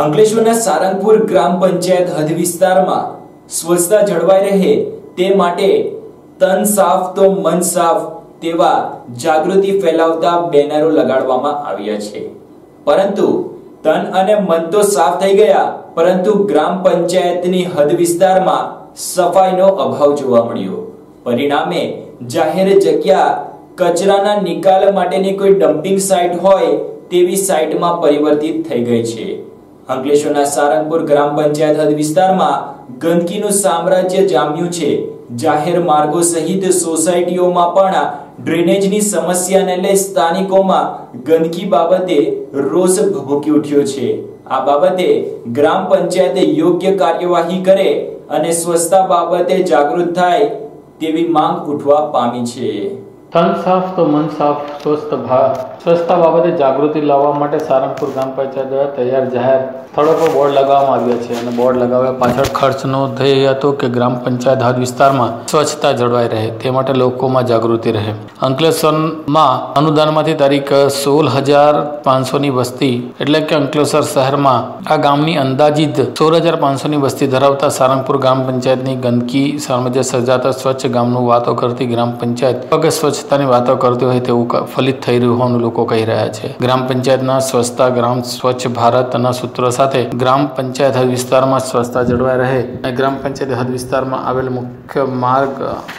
અંકલેશ્વરના સારંગપુર ગ્રામ પંચાયત હદ વિસ્તારમાં સ્વચ્છતા જળવાઈ રહે તે માટે તન સાફ તો મન સાફ તેવા જાગૃતિ ફેલાવતા બેનરો લગાડવામાં આવ્યા છે. પરંતુ તન અને મન તો સાફ થઈ ગયા, પરંતુ ગ્રામ પંચાયતની હદ વિસ્તારમાં સફાઈનો અભાવ જોવા મળ્યો. પરિણામે જાહેર જગ્યા કચરાના નિકાલ માટેની કોઈ ડમ્પિંગ સાઇટ હોય તેવી સાઇટમાં પરિવર્તિત થઈ ગઈ છે. અંકલેશ્વરના સારંગપુર ગ્રામ પંચાયત હદ વિસ્તારમાં ગંદકીનું સામ્રાજ્ય જામ્યું છે. જાહેર માર્ગો સહિત સોસાયટીઓમાં પણ ડ્રેનેજની સમસ્યાને લઈ સ્થાનિકોમાં ગંદકી બાબતે રોષ ભભૂકી ઉઠ્યો છે. આ બાબતે ગ્રામ પંચાયતે યોગ્ય કાર્યવાહી કરે અને સ્વચ્છતા બાબતે જાગૃત થાય તેવી માંગ ઉઠવા પામી છે. તન સાફ તો મન સાફ, સ્વસ્થ ભા, સ્વચ્છતા બાબતે જાગૃતિ લાવવા માટે સારંગપુર ગ્રામ પંચાયત દ્વારા તૈયાર જાહેર સ્થળો પર બોર્ડ લગાવવામાં આવ્યા છે અને બોર્ડ લગાવ્યા પાછળ ખર્ચનો ધ્યેય હતો કે ગ્રામ પંચાયત હદ વિસ્તારમાં સ્વચ્છતા જળવાઈ રહે, તે માટે લોકોમાં જાગૃતિ રહે. અંકલેશ્વરમાં અનુદાનમાંથી તારીખ સોળ હજાર પાંચસોની વસ્તી, એટલે કે અંકલેશ્વર શહેરમાં આ ગામની અંદાજિત સોળ હજાર પાંચસોની વસ્તી ધરાવતા સારંગપુર ગ્રામ પંચાયતની ગંદકી સામે સર્જાતા સ્વચ્છ ગામનું વાતો કરતી ગ્રામ પંચાયત પગ સ્વચ્છતાની વાતો કરતી હોય તેવું ફલિત થઈ રહ્યું હોવાનું લોકો કહી રહ્યા છે. ગ્રામ પંચાયતના સ્વચ્છતા, ગ્રામ સ્વચ્છ ભારતના સૂત્રો સાથે ગ્રામ પંચાયત હદ વિસ્તારમાં સ્વચ્છતા જળવાઈ રહે અને ગ્રામ પંચાયત હદ વિસ્તારમાં આવેલ મુખ્ય માર્ગ,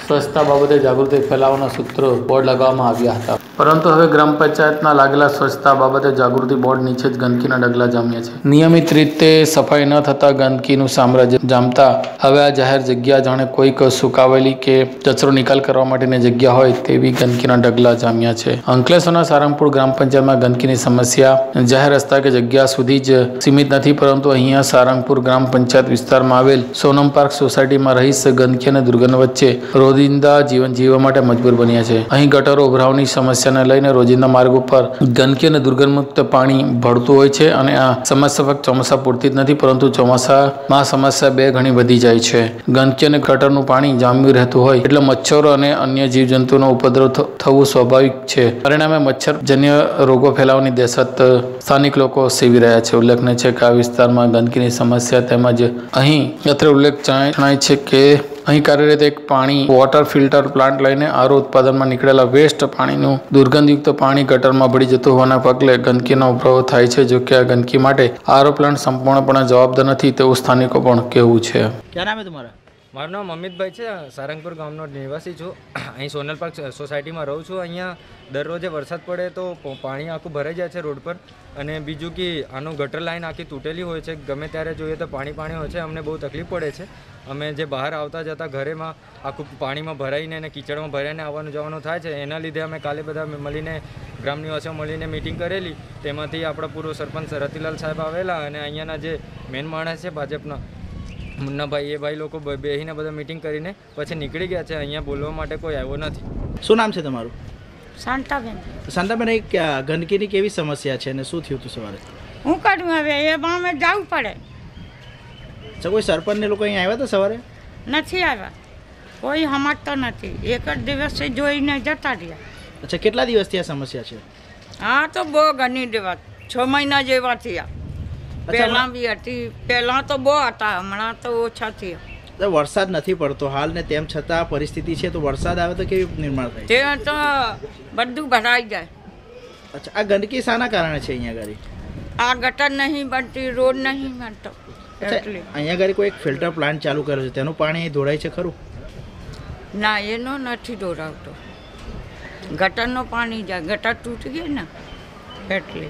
સ્વચ્છતા બાબતે જાગૃતિ ફેલાવવાના સૂત્રો બોર્ડ લગાવવામાં આવ્યા હતા. પરંતુ હવે ગ્રામ પંચાયતના લાગેલા સ્વચ્છતા બાબતે જાગૃતિ બોર્ડ નીચે જ ગંદકીના ડગલા જામ્યા છે. નિયમિત રીતે સફાઈ ન થતા ગંદકીનું સામ્રાજ્ય જામતા હવે આ જાહેર જગ્યા જાણે કોઈક સુકાવેલી કે કચરો નિકાલ કરવા માટેની જગ્યા હોય તેવી ગંદકીના ડગલા જામ્યા છે. અંકલેશ્વરના સારંગપુર ગ્રામ પંચાયતમાં ગંદકીની સમસ્યા. જાહેર રસ્તા કે જગ્યા સુધી જ સીમિત નથી, પરંતુ અહીંયા સારંગપુર ગ્રામ પંચાયત વિસ્તારમાં આવેલ સોનમ પાર્ક સોસાયટીમાં રહીશ ગંદકી અને દુર્ગંધ વચ્ચે રોજિંદા જીવન જીવવા માટે મજબૂર બન્યા છે. અહીં ગટરો ઉભરાવની સમસ્યાને લઈને રોજિંદા માર્ગ ઉપર ગંદકી અને દુર્ગંધમુક્ત પાણી ભળતું હોય છે અને આ સમસ્યા ફક્ત ચોમાસા પૂરતી જ નથી, પરંતુ ચોમાસામાં સમસ્યા બે ઘણી વધી જાય છે. ગંદકી અને ગટરનું પાણી જામ્યું રહેતું હોય એટલે મચ્છરો અને અન્ય જીવજંતુનો ઉપદ્રવ ઉપદ્રવ થવું સ્વાભાવિક છે. પરિણામે મચ્છરજન્ય રોગો ફેલાવાની દહેશત સ્થાનિક લોકો સેવી રહ્યા છે. ઉલ્લેખનીય છે કે આ વિસ્તારમાં ગંદકીની સમસ્યા તેમજ અહીં અત્રે ઉલ્લેખ જણાય છે કે અહીં કાર્યરત એક પાણી વોટર ફિલ્ટર પ્લાન્ટ લઈને આરો ઉત્પાદનમાં નીકળેલા વેસ્ટ પાણીનું દુર્ગંધયુક્ત પાણી ગટરમાં ભળી જતું હોવાના પગલે ગંદકીનો ઉભરાવો થાય છે જો કે આ ગંદકી માટે આરો પ્લાન્ટ સંપૂર્ણપણે જવાબદાર નથી તેવું સ્થાનિકો પણ કહેવું છે. ક્યાં નામ તમારા? મારું નામ અમિતભાઈ છે, સારંગપુર ગામનો નિવાસી છું. અહીં સોનલ પાર્ક સોસાયટીમાં રહું છું. અહીંયા દરરોજે વરસાદ પડે તો પાણી આખું ભરાઈ જાય છે રોડ પર. અને બીજું કે આનું ગટર લાઈન આખી તૂટેલી હોય છે. ગમે ત્યારે જોઈએ તો પાણી પાણી હોય છે. અમને બહુ તકલીફ પડે છે. અમે જે બહાર આવતા જતા ઘરેમાં આખું પાણીમાં ભરાઈને અને કીચડમાં ભરાઈને આવવાનું જવાનું થાય છે. એના લીધે અમે કાલે બધા મળીને ગ્રામ નિવાસીઓ મળીને મિટિંગ કરેલી. તેમાંથી આપણા પૂર્વ સરપંચ રતિલાલ સાહેબ આવેલા અને અહીંયાના જે મેન માણસ છે ભાજપના મુન્નાભાઈ એ ભાઈ લોકો બેસીને બધા મિટિંગ કરીને પછી નીકળી ગયા છે. અહીંયા બોલવા માટે કોઈ આવ્યો નથી. શું નામ છે તમારું? શાંતાબેન. શાંતાબેન એક ગંદકીની કેવી સમસ્યા છે અને શું થયું હતું સવારે? હું કરું હવે? એ અમે જવું પડે. અચ્છા કોઈ સરપંચને લોકો અહીં આવ્યા હતા સવારે? નથી આવ્યા. કોઈ સમજતો નથી. એક જ દિવસથી જોઈને જતા રહ્યા. અચ્છા કેટલા દિવસથી આ સમસ્યા છે? હા તો બહુ ઘણી દિવસ છ મહિના જેવા થયા. પહેલાં બી હતી. પહેલાં તો બહુ હતા હમણાં તો ઓછા થયા. વરસાદ નથી પડતો હાલ ને તેમ છતાં પરિસ્થિતિ છે તો વરસાદ આવે તો કેવી નિર્માણ થાય? તે તો બધું ભરાઈ જાય. અચ્છા આ ગંદકી શાના કારણે છે અહીંયા ઘરે આ ગટર નહીં બનતી રોડ નહીં બનતો. એટલે. અહીંયા ઘરે કોઈ એક ફિલ્ટર પ્લાન્ટ ચાલુ કર્યો છે તેનું પાણી ધોડાય છે ખરું? ના એનો નથી દોરાવતો ગટરનું પાણી જાય ગટર તૂટી ગઈ ને એટલે.